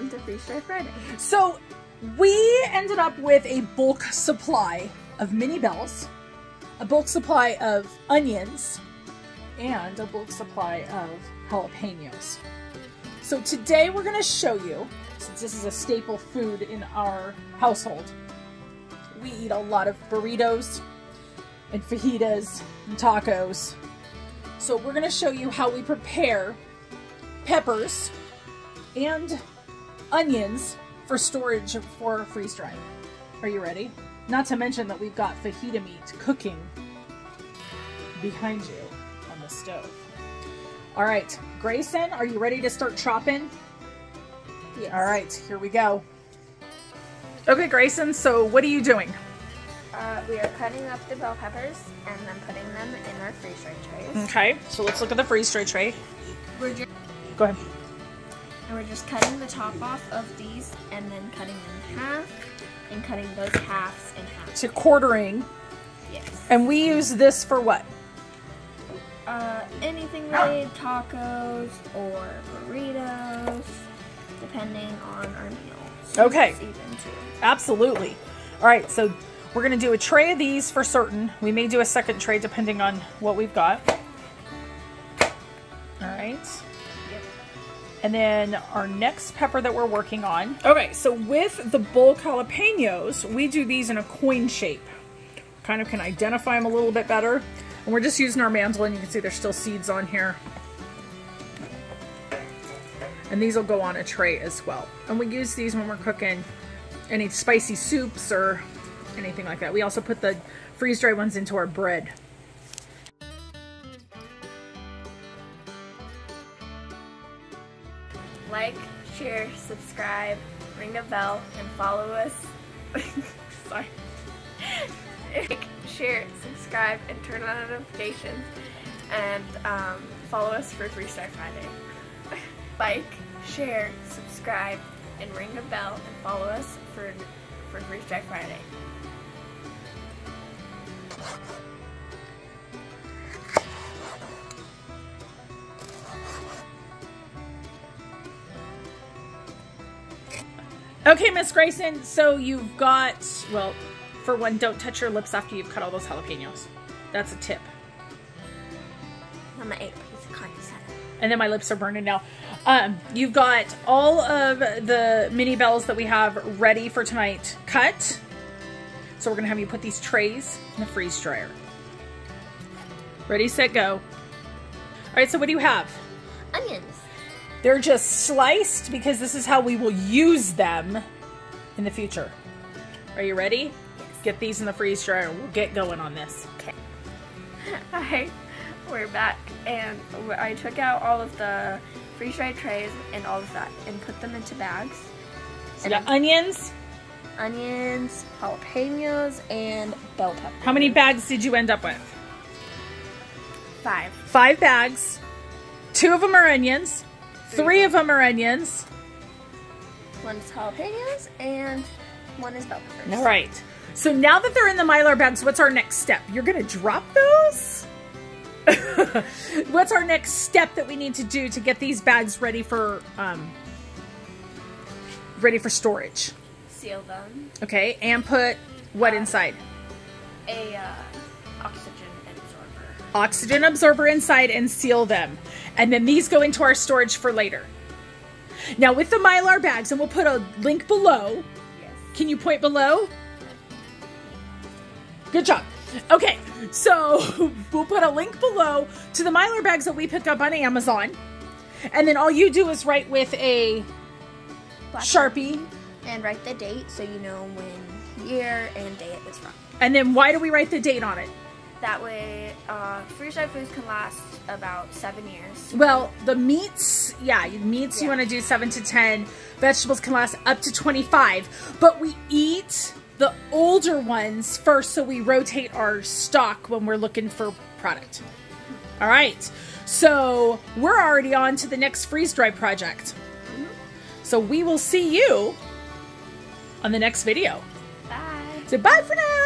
Welcome to Dry Friday. So we ended up with a bulk supply of mini bells, a bulk supply of onions, and a bulk supply of jalapenos. So today we're going to show you, since this is a staple food in our household, we eat a lot of burritos and fajitas and tacos. So we're going to show you how we prepare peppers and onions for storage for freeze drying. Are you ready? Not to mention that we've got fajita meat cooking behind you on the stove. All right, Grayson, are you ready to start chopping? Yes. All right, here we go. Okay, Grayson, so what are you doing? Uh, we are cutting up the bell peppers and then putting them in our freeze dry trays. Okay, so let's look at the freeze dry tray. Go ahead. And we're just cutting the top off of these and then cutting them in half and cutting those halves in half. To quartering, Yes. and we use this for what? Uh, anything related tacos or burritos, depending on our meals. Okay. Even too. Absolutely. All right, so we're going to do a tray of these for certain. We may do a second tray depending on what we've got. All right. And then our next pepper that we're working on. Okay, so with the bulk jalapenos, we do these in a coin shape. Kind of can identify them a little bit better. And we're just using our mandolin. You can see there's still seeds on here. And these will go on a tray as well. And we use these when we're cooking any spicy soups or anything like that. We also put the freeze-dried ones into our bread. Like, share, subscribe, ring the bell, and follow us. Sorry. like, share, subscribe, and turn on notifications, and um, follow us for Freeze Dry Friday. like, share, subscribe, and ring the bell, and follow us for for Freeze Dry Friday. Okay, Miss Grayson, so you've got, well, for one, don't touch your lips after you've cut all those jalapenos. That's a tip. On my eight piece of content. And then my lips are burning now. Um, you've got all of the mini bells that we have ready for tonight cut. So we're gonna have you put these trays in the freeze dryer. Ready, set, go. All right, so what do you have? Onions. They're just sliced because this is how we will use them in the future. Are you ready? Get these in the freeze dryer and we'll get going on this. Okay. Hi, we're back, and I took out all of the freeze dried trays and all of that, and put them into bags. So got onions. Onions, jalapenos, and bell pepper. How many bags did you end up with? Five. Five bags. Two of them are onions. Three of them are onions. One is jalapenos, and one is bell peppers. All right. So now that they're in the Mylar bags, what's our next step? You're going to drop those? what's our next step that we need to do to get these bags ready for um, ready for storage? Seal them. Okay, and put what inside? A uh, oxygen absorber. Oxygen absorber inside and seal them. And then these go into our storage for later. Now with the Mylar bags, and we'll put a link below. Yes. Can you point below? Good job. Okay, so we'll put a link below to the Mylar bags that we picked up on Amazon. And then all you do is write with a Black Sharpie. And write the date so you know when year and day it was from. And then why do we write the date on it? That way, uh, freeze dried foods can last about seven years. Well, the meats, yeah, meats you want to do 7 to 10. Vegetables can last up to 25. But we eat the older ones first so we rotate our stock when we're looking for product. All right. So, we're already on to the next freeze dry project. So, we will see you on the next video. Bye. So, bye for now.